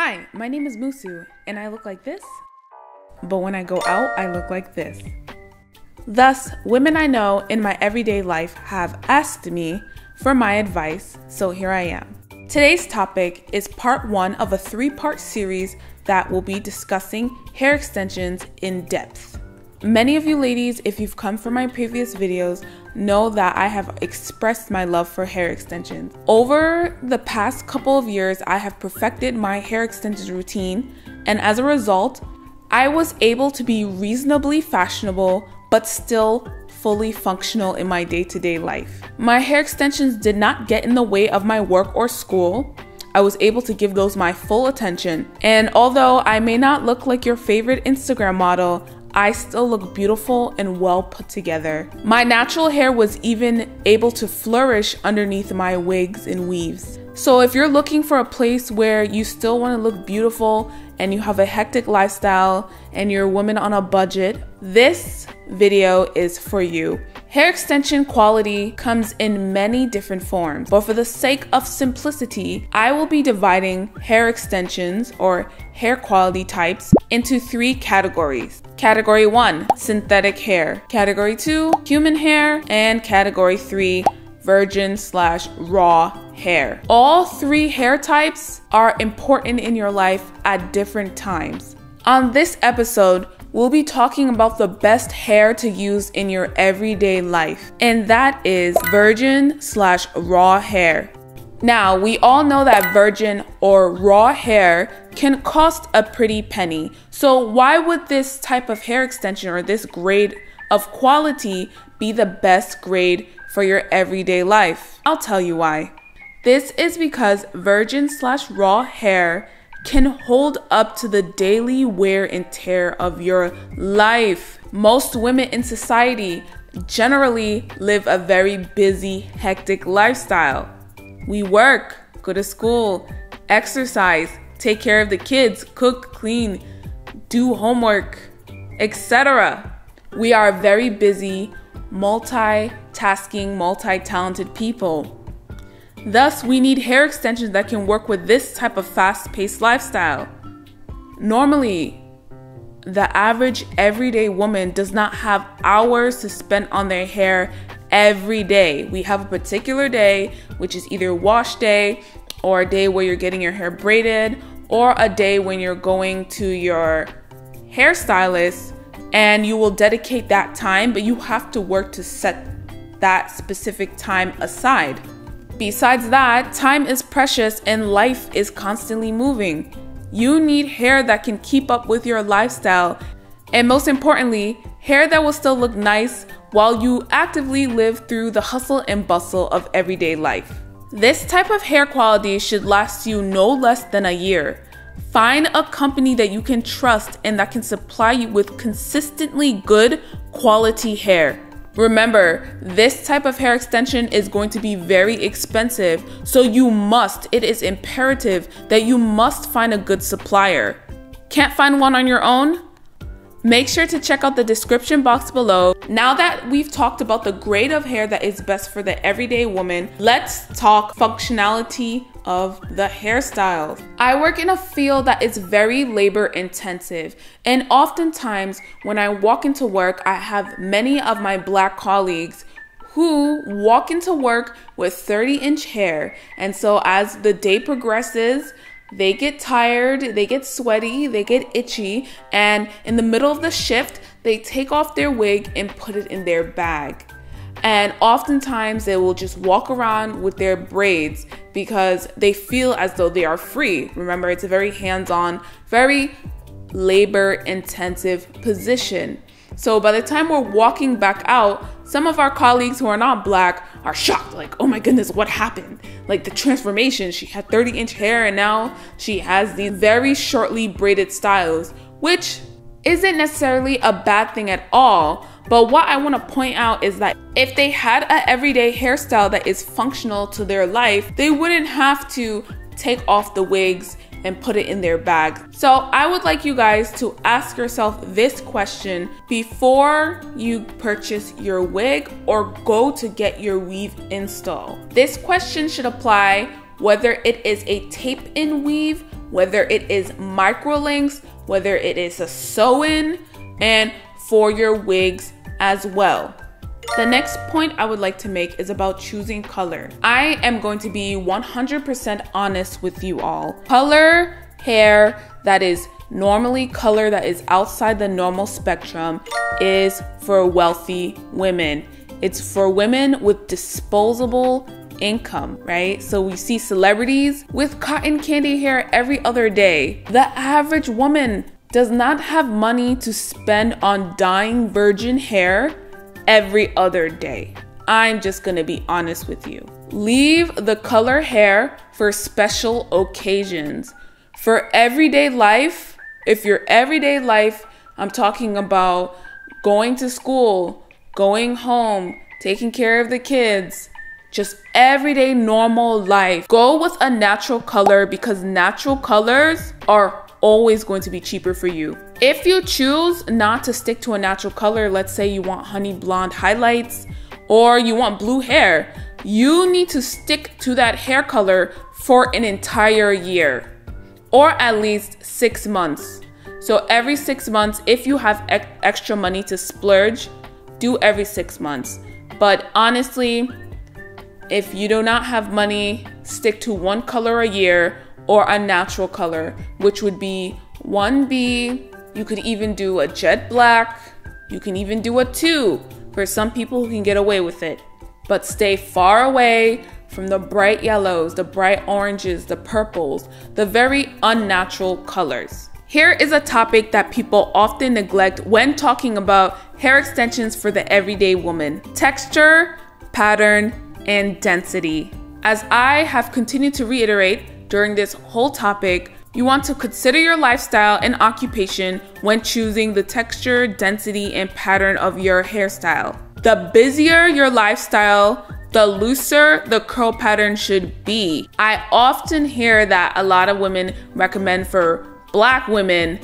Hi, my name is Musu, and I look like this. But when I go out, I look like this. Thus, women I know in my everyday life have asked me for my advice, so here I am. Today's topic is part one of a three part series that will be discussing hair extensions in depth. Many of you ladies, if you've come from my previous videos, know that I have expressed my love for hair extensions. Over the past couple of years, I have perfected my hair extensions routine, and as a result, I was able to be reasonably fashionable but still fully functional in my day to day life. My hair extensions did not get in the way of my work or school. I was able to give those my full attention. And although I may not look like your favorite Instagram model, I still look beautiful and well put together. My natural hair was even able to flourish underneath my wigs and weaves. So, if you're looking for a place where you still want to look beautiful and you have a hectic lifestyle and you're a woman on a budget, this video is for you. Hair extension quality comes in many different forms, but for the sake of simplicity, I will be dividing hair extensions or hair quality types into three categories. Category 1 synthetic hair, Category 2 human hair, and Category 3 virgin slash raw hair. All three hair types are important in your life at different times. On this episode, we'll be talking about the best hair to use in your everyday life, and that is virgin slash raw hair. Now, we all know that virgin or raw hair can cost a pretty penny. So, why would this type of hair extension or this grade of quality be the best grade for your everyday life? I'll tell you why. This is because virgin slash raw hair can hold up to the daily wear and tear of your life. Most women in society generally live a very busy, hectic lifestyle. We work, go to school, exercise, take care of the kids, cook, clean, do homework, etc. We are very busy, multitasking, multi talented people. Thus, we need hair extensions that can work with this type of fast paced lifestyle. Normally, the average everyday woman does not have hours to spend on their hair every day. We have a particular day, which is either wash day or a day where you're getting your hair braided or a day when you're going to your hairstylist and you will dedicate that time, but you have to work to set that specific time aside. Besides that, time is precious and life is constantly moving. You need hair that can keep up with your lifestyle, and most importantly, hair that will still look nice while you actively live through the hustle and bustle of everyday life. This type of hair quality should last you no less than a year. Find a company that you can trust and that can supply you with consistently good quality hair. Remember, this type of hair extension is going to be very expensive, so you must, it is imperative that you must find a good supplier. Can't find one on your own? Make sure to check out the description box below. Now that we've talked about the grade of hair that is best for the everyday woman, let's talk functionality of the hairstyles. I work in a field that is very labor intensive, and oftentimes when I walk into work, I have many of my black colleagues who walk into work with 30 inch hair. And so as the day progresses, they get tired, they get sweaty, they get itchy, and in the middle of the shift, they take off their wig and put it in their bag. And oftentimes they will just walk around with their braids because they feel as though they are free. Remember, it's a very hands on, very labor intensive position. So by the time we're walking back out, some of our colleagues who are not black are shocked, like, oh my goodness, what happened? Like the transformation. She had 30 inch hair and now she has these very shortly braided styles, which isn't necessarily a bad thing at all. But what I want to point out is that if they had an everyday hairstyle that is functional to their life, they wouldn't have to take off the wigs and put it in their bag. So I would like you guys to ask yourself this question before you purchase your wig or go to get your weave installed. This question should apply whether it is a tape in weave whether it is microlinks, whether it is a sew-in, and for your wigs as well. The next point I would like to make is about choosing color. I am going to be 100% honest with you all. Color hair that is normally color that is outside the normal spectrum is for wealthy women. It's for women with disposable income, right? So we see celebrities with cotton candy hair every other day. The average woman does not have money to spend on dyeing virgin hair every other day. I'm just gonna be honest with you. Leave the color hair for special occasions. For everyday life, if your everyday life, I'm talking about going to school, going home, taking care of the kids, just everyday normal life. Go with a natural color because natural colors are always going to be cheaper for you. If you choose not to stick to a natural color, let's say you want honey blonde highlights or you want blue hair, you need to stick to that hair color for an entire year or at least six months. So every six months, if you have extra money to splurge, do every six months. But honestly, if you do not have money, stick to one color a year or a natural color, which would be 1B. You could even do a jet black. You can even do a 2 for some people who can get away with it. But stay far away from the bright yellows, the bright oranges, the purples, the very unnatural colors. Here is a topic that people often neglect when talking about hair extensions for the everyday woman texture, pattern, and density. As I have continued to reiterate during this whole topic, you want to consider your lifestyle and occupation when choosing the texture, density, and pattern of your hairstyle. The busier your lifestyle, the looser the curl pattern should be. I often hear that a lot of women recommend for black women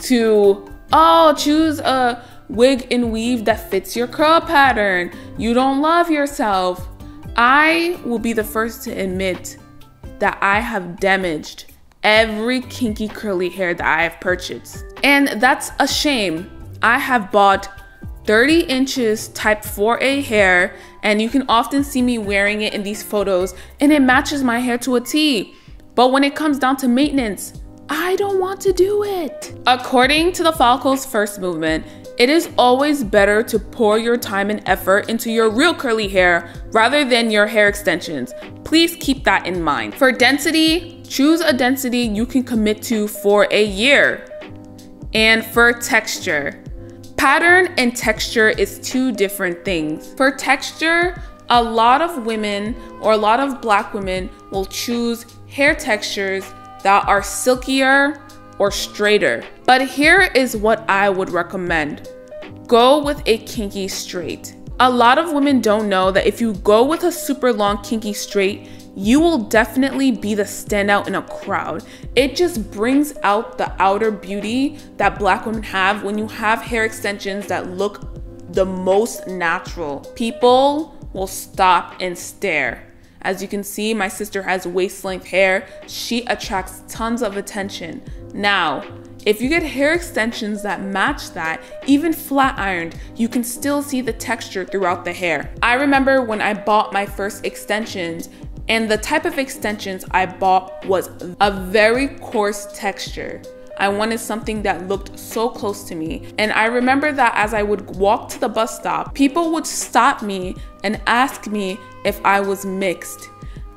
to, oh, choose a wig and weave that fits your curl pattern. You don't love yourself. I will be the first to admit that I have damaged every kinky curly hair that I have purchased. And that's a shame. I have bought 30 inches type 4A hair, and you can often see me wearing it in these photos, and it matches my hair to a T. But when it comes down to maintenance, I don't want to do it. According to the follicle's first movement, it is always better to pour your time and effort into your real curly hair rather than your hair extensions. Please keep that in mind. For density, choose a density you can commit to for a year. And for texture, pattern and texture is two different things. For texture, a lot of women or a lot of black women will choose hair textures that are silkier or straighter. But here is what I would recommend. Go with a kinky straight. A lot of women don't know that if you go with a super long kinky straight, you will definitely be the standout in a crowd. It just brings out the outer beauty that black women have when you have hair extensions that look the most natural. People will stop and stare. As you can see, my sister has waist length hair. She attracts tons of attention. Now, if you get hair extensions that match that, even flat ironed, you can still see the texture throughout the hair. I remember when I bought my first extensions, and the type of extensions I bought was a very coarse texture. I wanted something that looked so close to me. And I remember that as I would walk to the bus stop, people would stop me and ask me if I was mixed.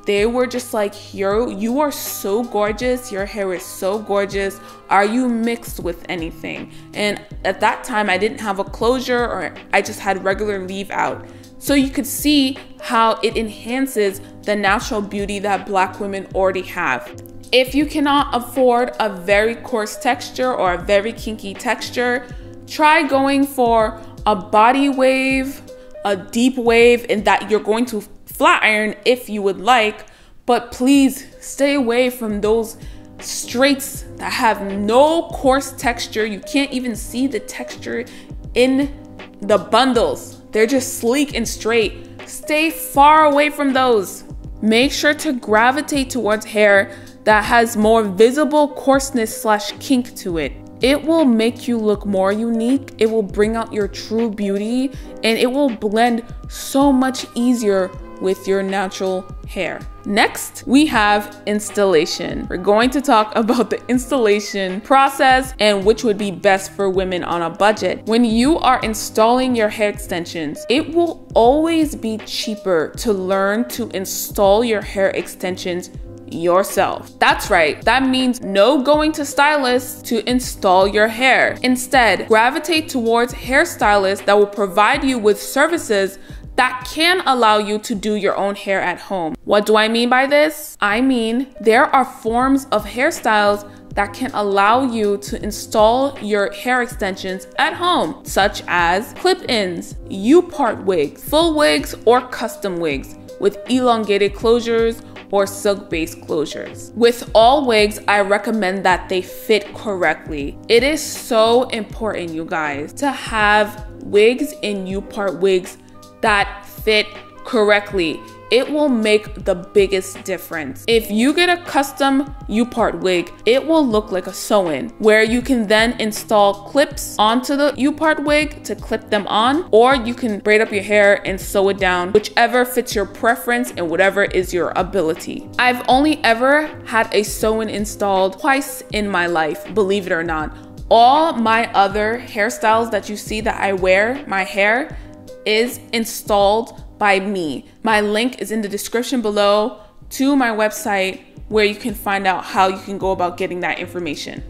They were just like, You're, you are so gorgeous. Your hair is so gorgeous. Are you mixed with anything? And at that time, I didn't have a closure or I just had regular leave out. So you could see how it enhances the natural beauty that black women already have. If you cannot afford a very coarse texture or a very kinky texture, try going for a body wave, a deep wave, and that you're going to flat iron if you would like, but please stay away from those straights that have no coarse texture. You can't even see the texture in the bundles. They're just sleek and straight. Stay far away from those. Make sure to gravitate towards hair that has more visible coarseness slash kink to it. It will make you look more unique. It will bring out your true beauty and it will blend so much easier with your natural hair. Next, we have installation. We're going to talk about the installation process and which would be best for women on a budget. When you are installing your hair extensions, it will always be cheaper to learn to install your hair extensions yourself. That's right, that means no going to stylists to install your hair. Instead, gravitate towards hairstylists that will provide you with services that can allow you to do your own hair at home. What do I mean by this? I mean, there are forms of hairstyles that can allow you to install your hair extensions at home, such as clip ins, U part wigs, full wigs, or custom wigs with elongated closures or silk based closures. With all wigs, I recommend that they fit correctly. It is so important, you guys, to have wigs and U part wigs that fit correctly it will make the biggest difference. If you get a custom U-part wig, it will look like a sew-in where you can then install clips onto the U-part wig to clip them on or you can braid up your hair and sew it down, whichever fits your preference and whatever is your ability. I've only ever had a sew-in installed twice in my life, believe it or not. All my other hairstyles that you see that I wear, my hair, is installed by me. My link is in the description below to my website where you can find out how you can go about getting that information.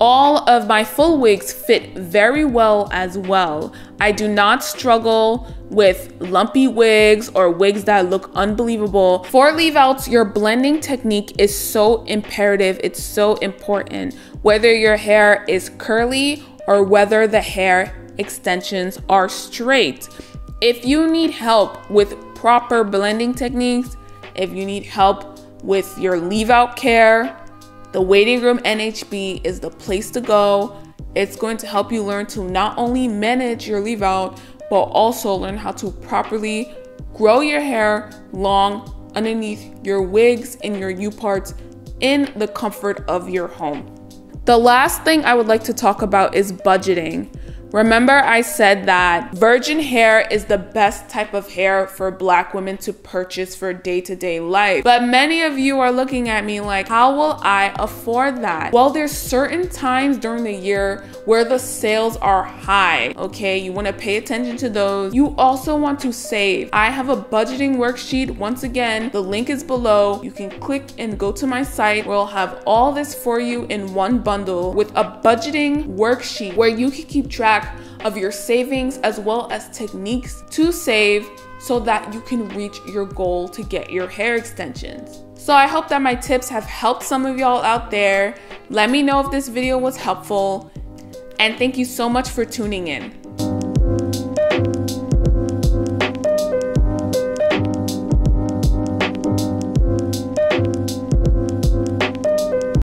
All of my full wigs fit very well as well. I do not struggle with lumpy wigs or wigs that look unbelievable. For leave outs, your blending technique is so imperative, it's so important. Whether your hair is curly or whether the hair extensions are straight. If you need help with proper blending techniques, if you need help with your leave out care, the Waiting Room NHB is the place to go. It's going to help you learn to not only manage your leave out, but also learn how to properly grow your hair long underneath your wigs and your U parts in the comfort of your home. The last thing I would like to talk about is budgeting. Remember, I said that virgin hair is the best type of hair for black women to purchase for day to day life. But many of you are looking at me like, how will I afford that? Well, there's certain times during the year where the sales are high, okay? You wanna pay attention to those. You also want to save. I have a budgeting worksheet. Once again, the link is below. You can click and go to my site where I'll have all this for you in one bundle with a budgeting worksheet where you can keep track track of your savings as well as techniques to save so that you can reach your goal to get your hair extensions. So I hope that my tips have helped some of y'all out there. Let me know if this video was helpful and thank you so much for tuning in.